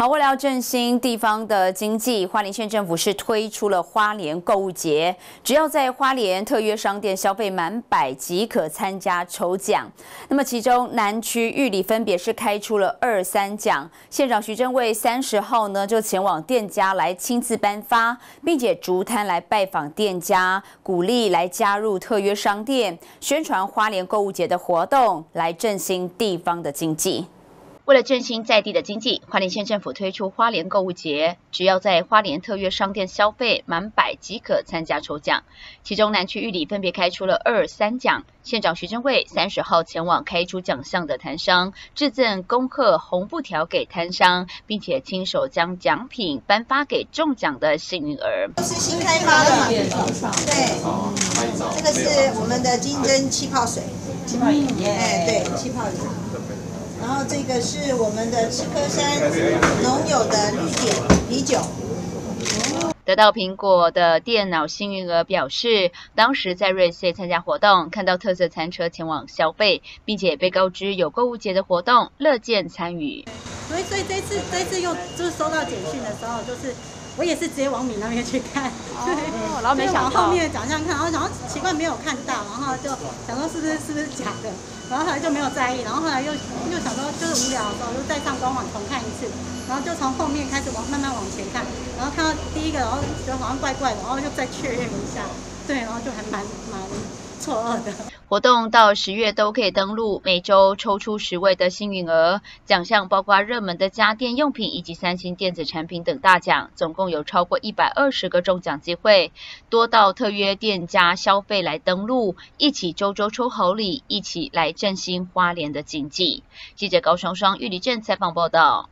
好，为了要振兴地方的经济，花莲县政府是推出了花莲购物节，只要在花莲特约商店消费满百即可参加抽奖。那么其中南区玉里分别是开出了二三奖，县长徐正伟三十号呢就前往店家来亲自颁发，并且逐摊来拜访店家，鼓励来加入特约商店，宣传花莲购物节的活动，来振兴地方的经济。为了振兴在地的经济，花莲县政府推出花莲购物节，只要在花莲特约商店消费满百即可参加抽奖。其中南区玉里分别开出了二三奖，县长徐正惠三十号前往开出奖项的摊商，致赠恭贺红布条给摊商，并且亲手将奖品颁发给中奖的幸运儿。是新开发的，对，这个是我们的金针气泡水，气泡饮，哎，对，气泡饮。然后这个是我们的赤科山农友的绿点啤酒。得到苹果的电脑幸运儿表示，当时在瑞穗参加活动，看到特色餐车前往消费，并且被告知有购物节的活动，乐见参与。所以，所以这次这次又就是收到简讯的时候，就是我也是直接往米那边去看，哦，然后没想往后面的奖项看，然后然后奇怪没有看到，然后就想说是不是是不是假的。然后后来就没有在意，然后后来又又想说就是无聊的时候，又再上官网重看一次，然后就从后面开始往慢慢往前看，然后看到第一个，然后觉得好像怪怪的，然后就再确认一下，对，然后就还蛮蛮错愕的。活动到十月都可以登录，每周抽出十位的幸运儿，奖项包括热门的家电用品以及三星电子产品等大奖，总共有超过一百二十个中奖机会，多到特约店家消费来登录，一起周周抽好礼，一起来振兴花莲的经济。记者高双双玉里镇采访报道。